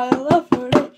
I love her.